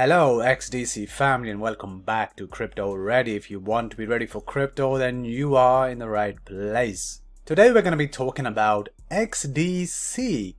Hello XDC family and welcome back to Crypto Ready. If you want to be ready for crypto then you are in the right place. Today we're going to be talking about XDC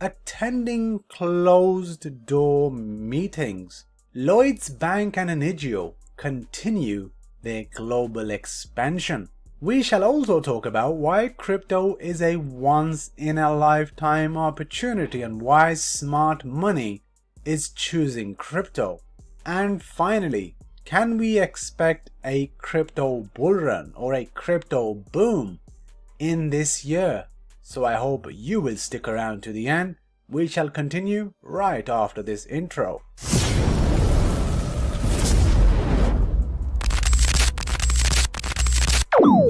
attending closed door meetings. Lloyds Bank and Enigio continue their global expansion. We shall also talk about why crypto is a once in a lifetime opportunity and why smart money is choosing crypto. And finally, can we expect a crypto bull run or a crypto boom in this year? So I hope you will stick around to the end. We shall continue right after this intro.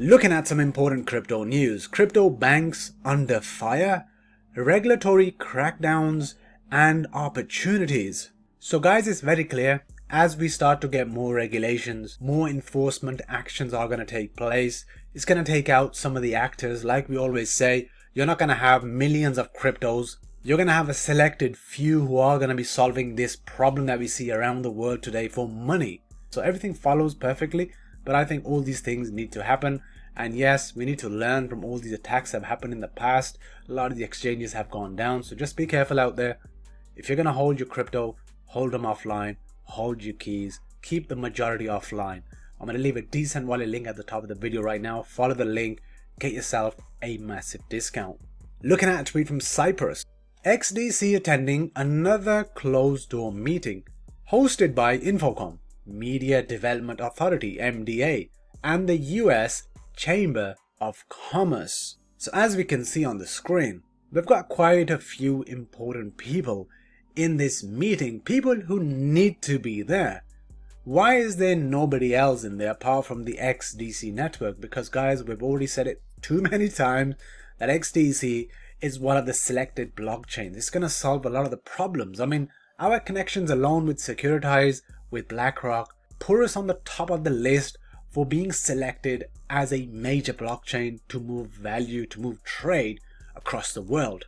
Looking at some important crypto news, crypto banks under fire, regulatory crackdowns, and opportunities. So guys, it's very clear as we start to get more regulations, more enforcement actions are going to take place. It's going to take out some of the actors. Like we always say, you're not going to have millions of cryptos. You're going to have a selected few who are going to be solving this problem that we see around the world today for money. So everything follows perfectly, but I think all these things need to happen. And yes, we need to learn from all these attacks that have happened in the past. A lot of the exchanges have gone down, so just be careful out there. If you're going to hold your crypto, hold them offline, hold your keys, keep the majority offline. I'm going to leave a D'CENT wallet link at the top of the video right now. Follow the link, get yourself a massive discount. Looking at a tweet from Cyprus. XDC attending another closed door meeting hosted by Infocomm, Media Development Authority MDA, and the US Chamber of Commerce. So as we can see on the screen, we've got quite a few important people in this meeting, people who need to be there. Why is there nobody else in there apart from the XDC network? Because guys, we've already said it too many times that XDC is one of the selected blockchains. It's going to solve a lot of the problems. I mean, our connections alone with Securitize, with BlackRock, put us on the top of the list for being selected as a major blockchain to move value, to move trade across the world.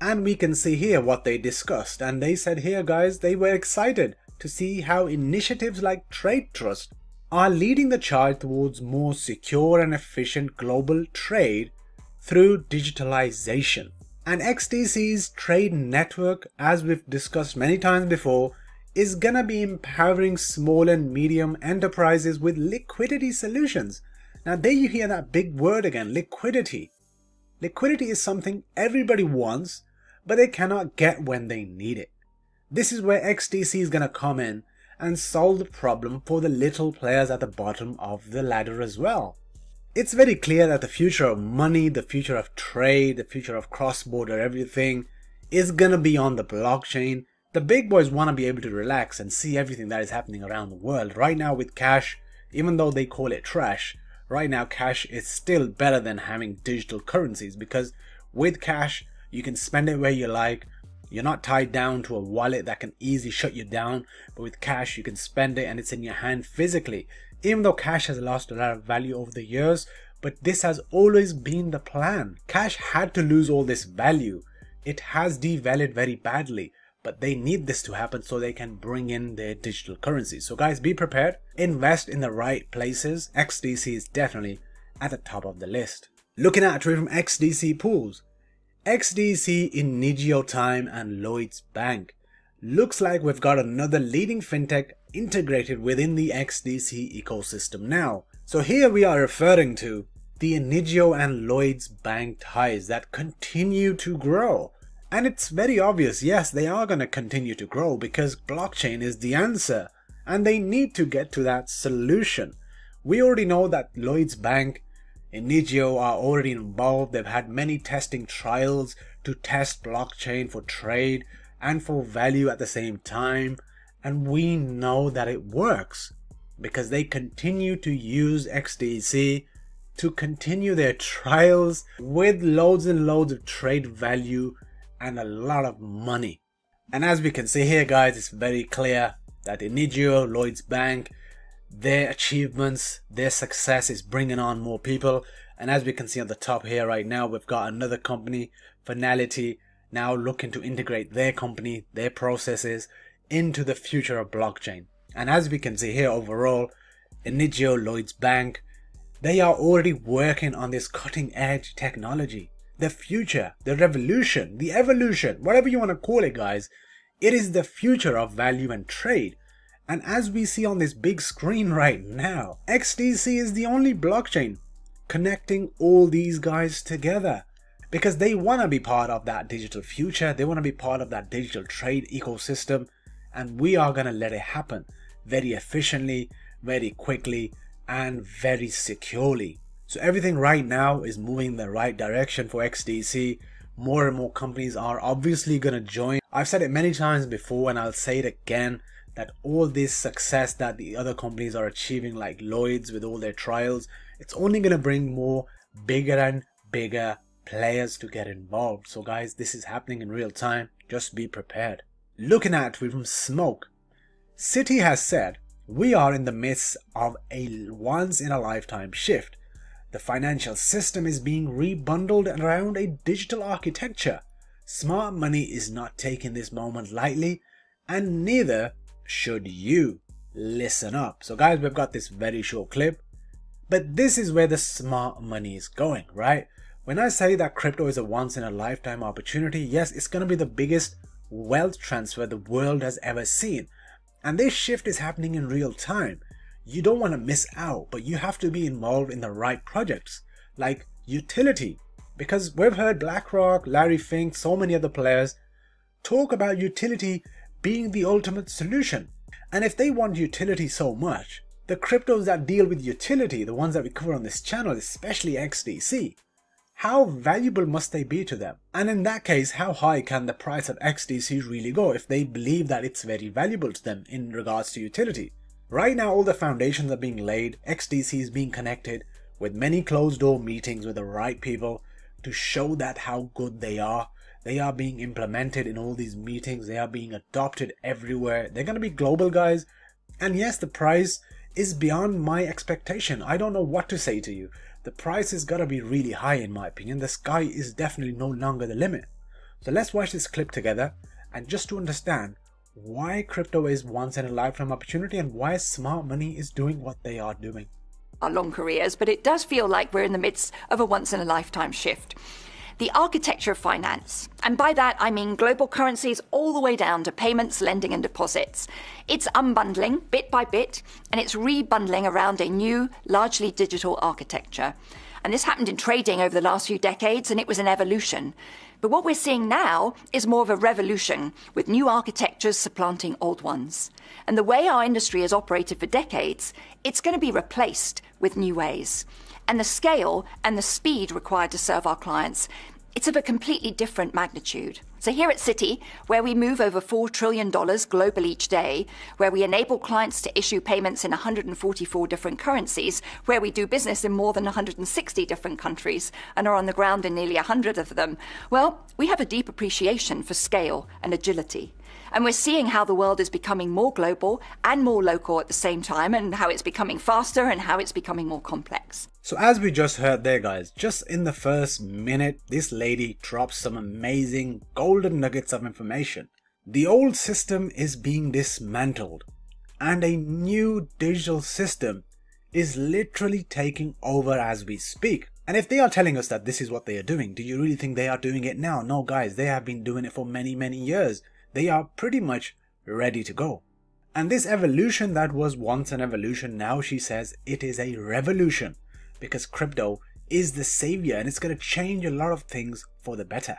And we can see here what they discussed. And they said here, guys, they were excited to see how initiatives like Trade Trust are leading the charge towards more secure and efficient global trade through digitalization. And XDC's trade network, as we've discussed many times before, is gonna be empowering small and medium enterprises with liquidity solutions. Now there you hear that big word again, liquidity. Liquidity is something everybody wants, but they cannot get when they need it. This is where XDC is going to come in and solve the problem for the little players at the bottom of the ladder as well. It's very clear that the future of money, the future of trade, the future of cross-border everything is going to be on the blockchain. The big boys want to be able to relax and see everything that is happening around the world. Right now with cash, even though they call it trash, right now cash is still better than having digital currencies because with cash, you can spend it where you like. You're not tied down to a wallet that can easily shut you down. But with cash, you can spend it and it's in your hand physically. Even though cash has lost a lot of value over the years, but this has always been the plan. Cash had to lose all this value. It has devalued very badly, but they need this to happen so they can bring in their digital currency. So guys, be prepared. Invest in the right places. XDC is definitely at the top of the list. Looking at a trade from XDC pools, XDC, Enigio Time and Lloyds Bank. Looks like we've got another leading fintech integrated within the XDC ecosystem now. So here we are referring to the Enigio and Lloyds Bank ties that continue to grow. And it's very obvious, yes, they are going to continue to grow because blockchain is the answer and they need to get to that solution. We already know that Lloyds Bank Enigio are already involved. They've had many testing trials to test blockchain for trade and for value at the same time. And we know that it works because they continue to use XDC to continue their trials with loads and loads of trade value and a lot of money. And as we can see here guys, it's very clear that Enigio, Lloyds Bank, their achievements, their success is bringing on more people. And as we can see on the top here right now, we've got another company, Fnality, now looking to integrate their company, their processes into the future of blockchain. And as we can see here overall, Enigio Lloyds Bank, they are already working on this cutting edge technology. The future, the revolution, the evolution, whatever you want to call it guys, it is the future of value and trade. And as we see on this big screen right now, XDC is the only blockchain connecting all these guys together because they want to be part of that digital future. They want to be part of that digital trade ecosystem. And we are going to let it happen very efficiently, very quickly, and very securely. So everything right now is moving in the right direction for XDC. More and more companies are obviously going to join. I've said it many times before and I'll say it again that all this success that the other companies are achieving like Lloyds with all their trials, it's only going to bring more bigger and bigger players to get involved. So guys, this is happening in real time. Just be prepared. Looking at from smoke, Citi has said, we are in the midst of a once in a lifetime shift. The financial system is being rebundled around a digital architecture. Smart money is not taking this moment lightly, and neither should you. Listen up. So guys, we've got this very short clip, but this is where the smart money is going, right? When I say that crypto is a once in a lifetime opportunity, yes, it's going to be the biggest wealth transfer the world has ever seen. And this shift is happening in real time. You don't want to miss out, but you have to be involved in the right projects, like utility. Because we've heard BlackRock, Larry Fink, so many other players talk about utility being the ultimate solution. And if they want utility so much, the cryptos that deal with utility, the ones that we cover on this channel, especially XDC, how valuable must they be to them? And in that case, how high can the price of XDC really go if they believe that it's very valuable to them in regards to utility? Right now, all the foundations are being laid, XDC is being connected with many closed door meetings with the right people to show that how good they are. They are being implemented in all these meetings, they are being adopted everywhere. They're going to be global guys. And yes, the price is beyond my expectation. I don't know what to say to you the price has got to be really high in my opinion. The sky is definitely no longer the limit. So let's watch this clip together and just to understand why crypto is once in a lifetime opportunity and why smart money is doing what they are doing. Our long careers, but it does feel like we're in the midst of a once in a lifetime shift the architecture of finance. And by that, I mean global currencies all the way down to payments, lending, and deposits. It's unbundling bit by bit, and it's rebundling around a new, largely digital architecture. And this happened in trading over the last few decades, and it was an evolution. But what we're seeing now is more of a revolution, with new architectures supplanting old ones. And the way our industry has operated for decades, it's going to be replaced with new ways and the scale and the speed required to serve our clients, it's of a completely different magnitude. So, here at Citi, where we move over $4 trillion globally each day, where we enable clients to issue payments in 144 different currencies, where we do business in more than 160 different countries and are on the ground in nearly 100 of them, well, we have a deep appreciation for scale and agility. And we're seeing how the world is becoming more global and more local at the same time, and how it's becoming faster and how it's becoming more complex. So, as we just heard there, guys, just in the first minute, this lady drops some amazing golden nuggets of information. The old system is being dismantled, and a new digital system is literally taking over as we speak. And if they are telling us that this is what they are doing, do you really think they are doing it now? No, guys, they have been doing it for many, many years they are pretty much ready to go. And this evolution that was once an evolution, now she says it is a revolution because crypto is the savior and it's going to change a lot of things for the better.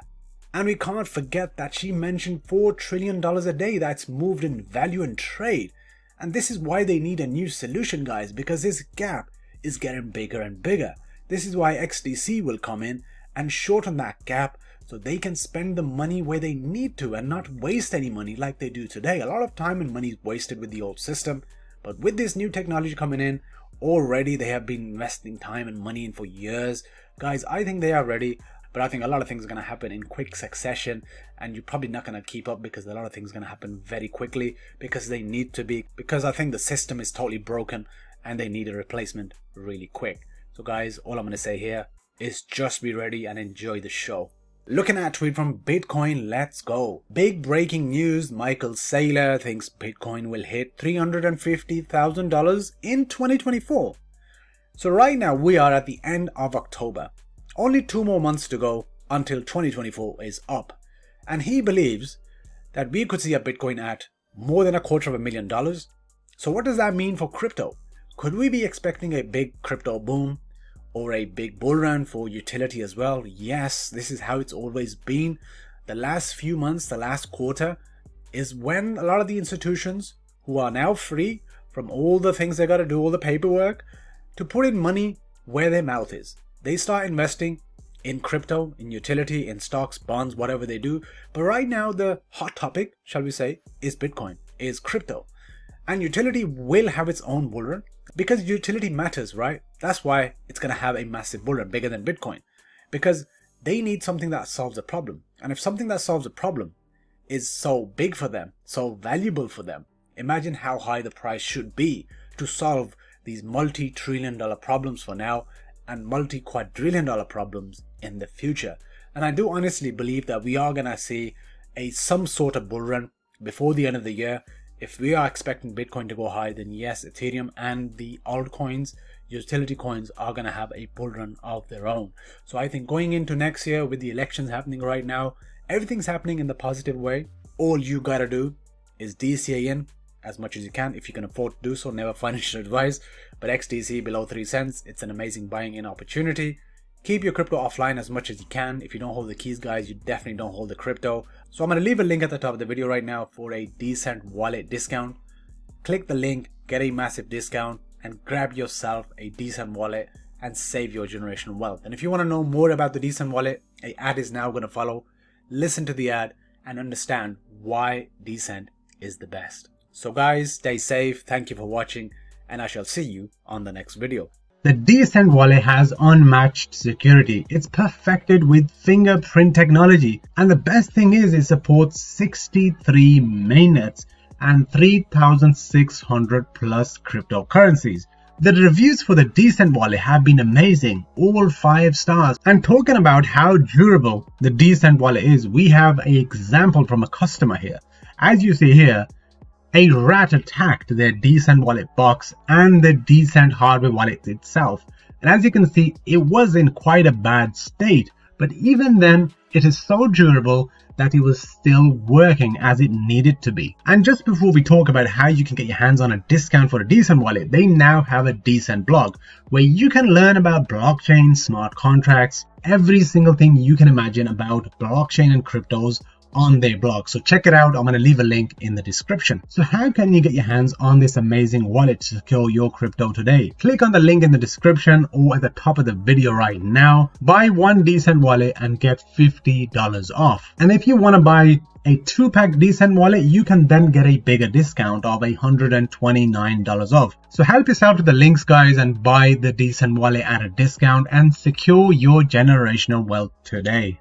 And we can't forget that she mentioned $4 trillion a day that's moved in value and trade. And this is why they need a new solution, guys, because this gap is getting bigger and bigger. This is why XDC will come in and shorten that gap so they can spend the money where they need to and not waste any money like they do today. A lot of time and money is wasted with the old system, but with this new technology coming in, already they have been investing time and money in for years. Guys, I think they are ready, but I think a lot of things are going to happen in quick succession and you're probably not going to keep up because a lot of things are going to happen very quickly because they need to be because I think the system is totally broken and they need a replacement really quick. So guys, all I'm going to say here is just be ready and enjoy the show. Looking at tweet from Bitcoin, let's go. Big breaking news, Michael Saylor thinks Bitcoin will hit $350,000 in 2024. So right now we are at the end of October. Only two more months to go until 2024 is up. And he believes that we could see a Bitcoin at more than a quarter of a million dollars. So what does that mean for crypto? Could we be expecting a big crypto boom or a big bull run for utility as well. Yes, this is how it's always been. The last few months, the last quarter, is when a lot of the institutions who are now free from all the things they got to do, all the paperwork, to put in money where their mouth is. They start investing in crypto, in utility, in stocks, bonds, whatever they do. But right now, the hot topic, shall we say, is Bitcoin, is crypto. And utility will have its own bull run because utility matters, right? That's why it's going to have a massive bull run, bigger than Bitcoin, because they need something that solves a problem. And if something that solves a problem is so big for them, so valuable for them, imagine how high the price should be to solve these multi-trillion dollar problems for now and multi-quadrillion dollar problems in the future. And I do honestly believe that we are going to see a some sort of bull run before the end of the year if we are expecting Bitcoin to go high, then yes, Ethereum and the altcoins, utility coins are going to have a bull run of their own. So I think going into next year with the elections happening right now, everything's happening in the positive way. All you got to do is DCA in as much as you can if you can afford to do so. Never financial advice, but XDC below 3 cents, it's an amazing buying in opportunity. Keep your crypto offline as much as you can. If you don't hold the keys, guys, you definitely don't hold the crypto. So I'm going to leave a link at the top of the video right now for a D'CENT wallet discount. Click the link, get a massive discount, and grab yourself a D'CENT wallet and save your generational wealth. And if you want to know more about the D'CENT wallet, a ad is now going to follow. Listen to the ad and understand why D'CENT is the best. So guys, stay safe. Thank you for watching and I shall see you on the next video. The D'CENT wallet has unmatched security. It's perfected with fingerprint technology. And the best thing is it supports 63 mainnets and 3600 plus cryptocurrencies. The reviews for the D'CENT wallet have been amazing, all 5 stars. And talking about how durable the D'CENT wallet is, we have an example from a customer here. As you see here, a rat attacked their D'CENT wallet box and the D'CENT hardware wallet itself. And as you can see, it was in quite a bad state, but even then, it is so durable that it was still working as it needed to be. And just before we talk about how you can get your hands on a discount for a D'CENT wallet, they now have a D'CENT blog where you can learn about blockchain, smart contracts, every single thing you can imagine about blockchain and cryptos on their blog. So check it out. I'm going to leave a link in the description. So how can you get your hands on this amazing wallet to secure your crypto today? Click on the link in the description or at the top of the video right now. Buy one D'CENT wallet and get $50 off. And if you want to buy a two pack D'CENT wallet, you can then get a bigger discount of $129 off. So help yourself to the links guys and buy the D'CENT wallet at a discount and secure your generational wealth today.